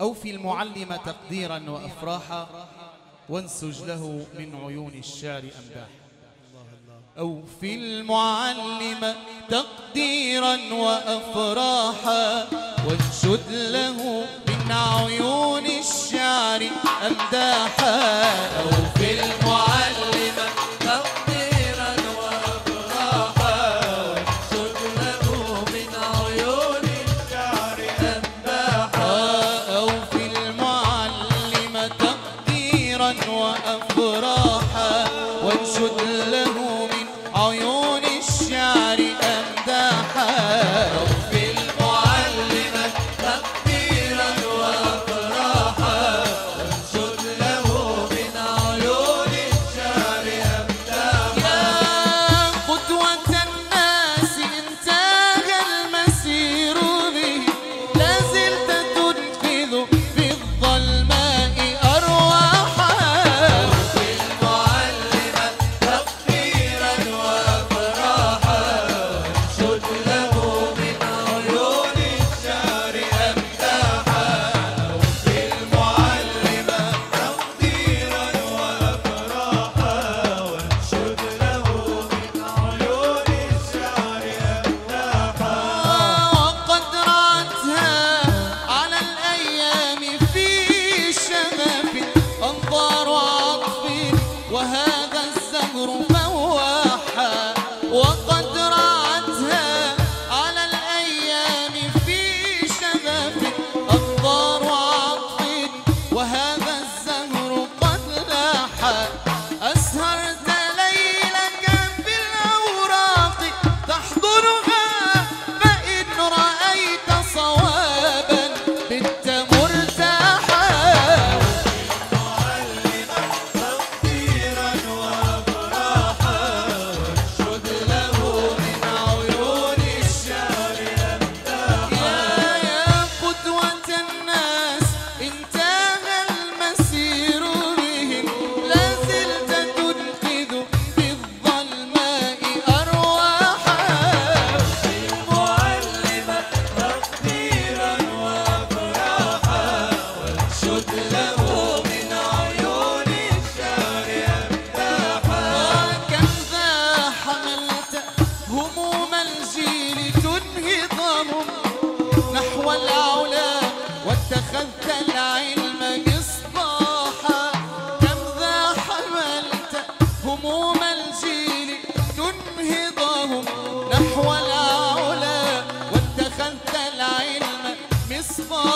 أوفي المعلم تقديرا وأفراحا وانسج له من عيون الشعر أنباح أوفي المعلم تقديرا وأفراحا وانشد له من عيون الشعر أمداحا أوفي وأفراحا وانشد لنا الزهر فأ انهضارهم نحو واتخذت العلم مصباحا كم ذا حملت هموم الجيل تنهضهم نحو العلا واتخذت العلم مصباحا